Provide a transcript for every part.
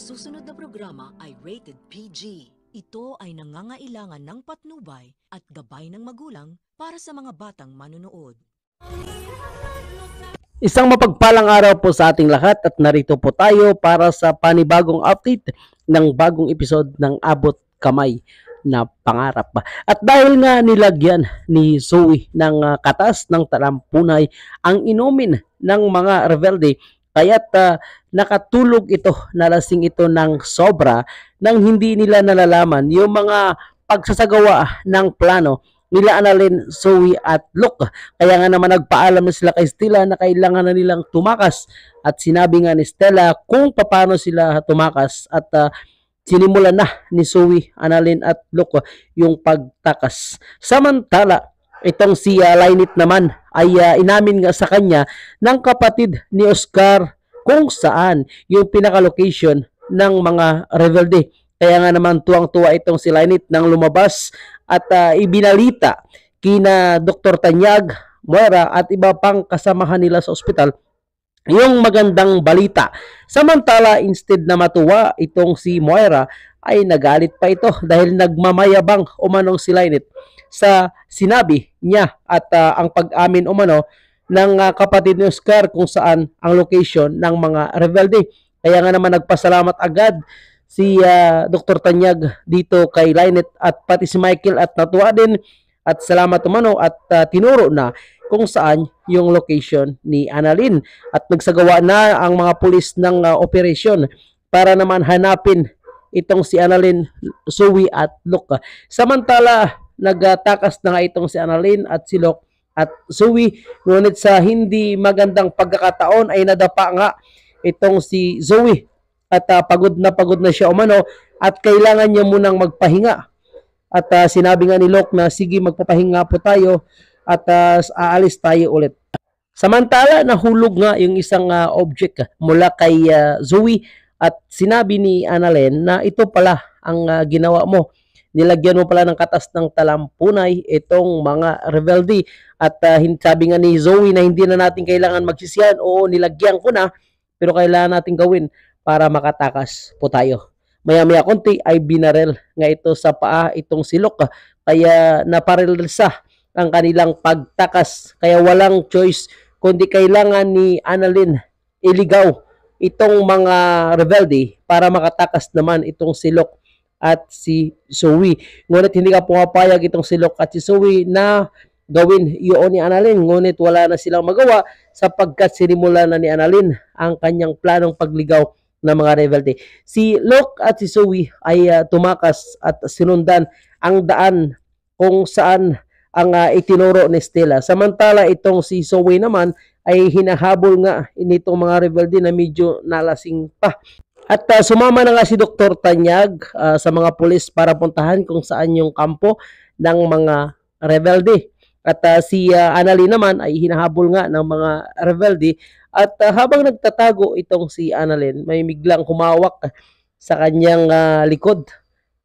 susunod na programa ay rated PG. Ito ay nangangailangan ng patnubay at gabay ng magulang para sa mga batang manonood. Isang mapagpalang araw po sa ating lahat at narito po tayo para sa panibagong update ng bagong episode ng Abot Kamay na Pangarap. At dahil nga nilagyan ni Zoe ng ah, katas ng talampunay ang inumin ng mga rebelde, kaya't ah, nakatulog ito, nalasing ito ng sobra nang hindi nila nalalaman yung mga pagsasagawa ng plano nila Annalyn, Zoe at Luke. Kaya nga naman nagpaalam na sila kay Stella na kailangan na nilang tumakas at sinabi nga ni Stella kung paano sila tumakas at ah, sinimulan na ni Zoe, Annalyn at Luke yung pagtakas. Samantala, itong si uh, Lynette naman ay ah, inamin nga sa kanya ng kapatid ni Oscar kung saan yung pinaka-location ng mga rebelde. Kaya nga naman tuwang-tuwa itong si Lynette nang lumabas at ah, ibinalita kina Dr. Tanyag, Moira at iba pang kasamahan nila sa ospital yung magandang balita. Samantala, instead na matuwa itong si Moira, ay nagalit pa ito dahil nagmamayabang umanong si Lynette sa sinabi niya at ah, ang pag-amin umano ng ah, kapatid ni Oscar kung saan ang location ng mga rebelde. Kaya nga naman nagpasalamat agad si ah, Dr. Tanyag dito kay Lynette at pati si Michael at natuwa din at salamat umano at ah, tinuro na kung saan yung location ni Annalyn at nagsagawa na ang mga pulis ng ah, operation para naman hanapin itong si Annalyn, Zoe at Luke. Samantala, nagtakas na nga itong si Annalyn at si Luke at Zoe ngunit sa hindi magandang pagkakataon ay nadapa nga itong si Zoe at ah, pagod na pagod na siya umano at kailangan niya munang magpahinga at ah, sinabi nga ni Luke na sige magpapahinga po tayo at ah, aalis tayo ulit. Samantala, nahulog nga yung isang ah, object mula kay ah, Zoe at sinabi ni Annalyn na ito pala ang ah, ginawa mo. Nilagyan mo pala ng katas ng talampunay itong mga rebelde at hin- sabi nga ni Zoe na hindi na natin kailangan magsisiyan. Oo, nilagyan ko na pero kailangan natin gawin para makatakas po tayo. Maya-maya konti ay binarel nga ito sa paa itong silok kaya naparilsa ang kanilang pagtakas. Kaya walang choice kundi kailangan ni Annalyn iligaw itong mga rebelde para makatakas naman itong silok at si Zoe. Ngunit hindi ka pumapayag itong silok at si Zoe na gawin yun ni Annalyn. Ngunit wala na silang magawa sapagkat sinimula na ni Annalyn ang kanyang planong pagligaw ng mga rebelde. Si Locke at si Zoe ay ah, tumakas at sinundan ang daan kung saan ang ah, itinuro ni Stella. Samantala itong si Zoe naman ay hinahabol nga nitong mga rebelde na medyo nalasing pa. At ah, sumama na nga si Dr. Tanyag ah, sa mga pulis para puntahan kung saan yung kampo ng mga rebelde. At ah, si uh, Annalyn naman ay hinahabol nga ng mga rebelde at ah, habang nagtatago itong si Annalyn, may biglang humawak sa kanyang ah, likod.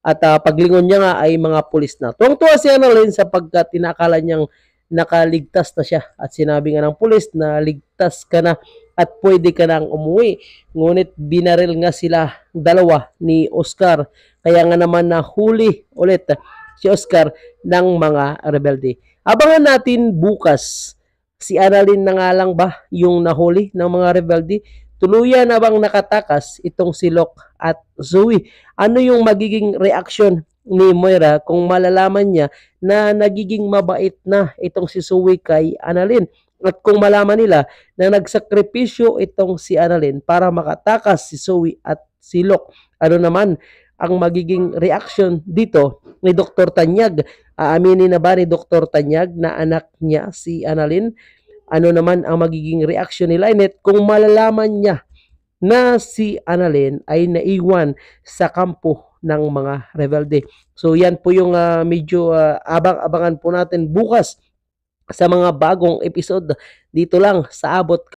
At ah, paglingon niya nga ay mga pulis na. Tuwang-tuwa si Annalyn sapagkat tinakala niyang nakaligtas na siya. At sinabi nga ng pulis na ligtas ka na at pwede ka nang umuwi. Ngunit binaril nga sila dalawa ni Oscar. Kaya nga naman nahuli ulit si Oscar ng mga rebelde. Abangan natin bukas si Annalyn na nga lang ba yung nahuli ng mga rebelde? Tuluyan na bang nakatakas itong si Locke at Zoe? Ano yung magiging reaction ni Moira kung malalaman niya na nagiging mabait na itong si Zoe kay Annalyn? At kung malaman nila na nagsakripisyo itong si Annalyn para makatakas si Zoe at si Locke, ano naman ang magiging reaction dito ni Dr. Tanyag? Aaminin na ba ni Dr. Tanyag na anak niya si Annalyn? ano naman ang magiging reaction ni Lynette kung malalaman niya na si Annalyn ay naiwan sa kampo ng mga rebelde. So yan po yung ah, medyo ah, abang-abangan po natin bukas sa mga bagong episode dito lang sa Abot